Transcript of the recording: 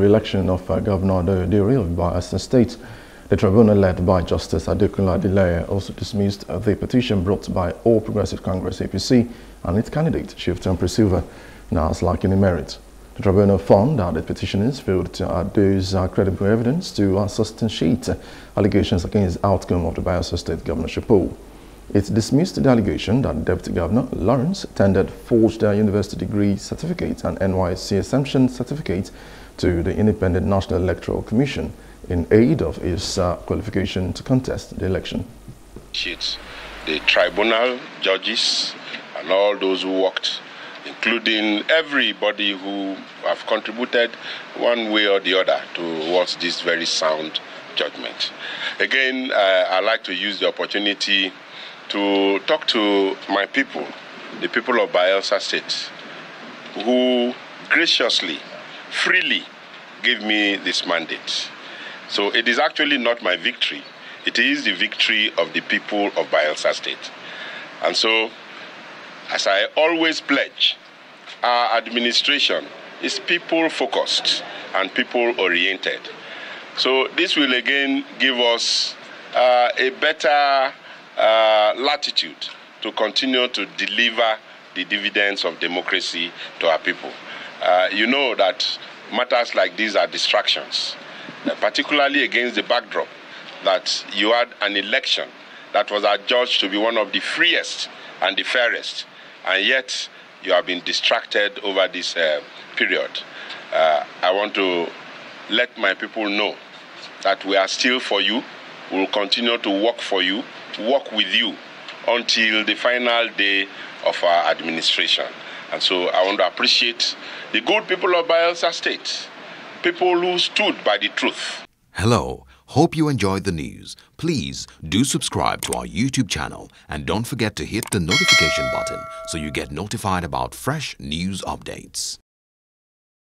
Re-election of uh, Governor Diri of Bayelsa State. The tribunal led by Justice Adekunle Adeleye also dismissed the petition brought by All Progressive Congress APC and its candidate, Chief Timipre Sylva, now lacking in merit. The tribunal found that the petitioners failed to adduce uh, credible evidence to substantiate allegations against the outcome of the Bayelsa State governorship poll. It dismissed the allegation that Deputy Governor Lawrence tendered forged university degree certificate and NYSC exemption certificate to the Independent National Electoral Commission in aid of his uh, qualification to contest the election. The tribunal, judges, and all those who worked, including everybody who have contributed one way or the other towards this very sound judgment. Again, uh, I'd like to use the opportunity to talk to my people, the people of Bayelsa State, who graciously, freely gave me this mandate. So it is actually not my victory. It is the victory of the people of Bayelsa State. And so, as I always pledge, our administration is people focused and people oriented. So this will again give us uh, a better uh, latitude to continue to deliver the dividends of democracy to our people. Uh, you know that matters like these are distractions, uh, particularly against the backdrop that you had an election that was adjudged to be one of the freest and the fairest, and yet you have been distracted over this uh, period. Uh, I want to let my people know that we are still for you. We will continue to work for you work with you until the final day of our administration. And so I want to appreciate the good people of Bayelsa State, people who stood by the truth. Hello. Hope you enjoyed the news. Please do subscribe to our YouTube channel and don't forget to hit the notification button so you get notified about fresh news updates.